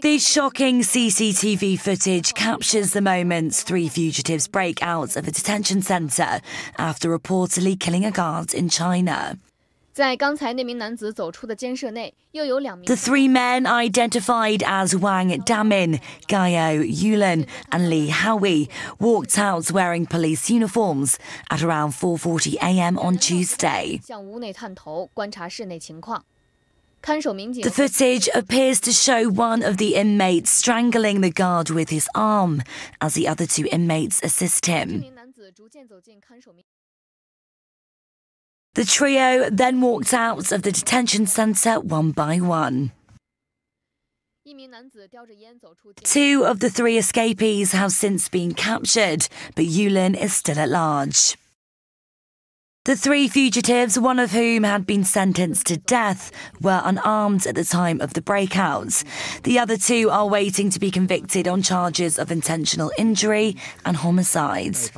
This shocking CCTV footage captures the moments three fugitives break out of a detention centre after reportedly killing a guard in China. The three men identified as Wang Damin, Gao Yulun, and Li Haiwei, walked out wearing police uniforms at around 4:40 a.m. on Tuesday. The footage appears to show one of the inmates strangling the guard with his arm as the other two inmates assist him. The trio then walked out of the detention centre one by one. Two of the three escapees have since been captured, but Yulun is still at large. The three fugitives, one of whom had been sentenced to death, were unarmed at the time of the breakouts. The other two are waiting to be convicted on charges of intentional injury and homicides.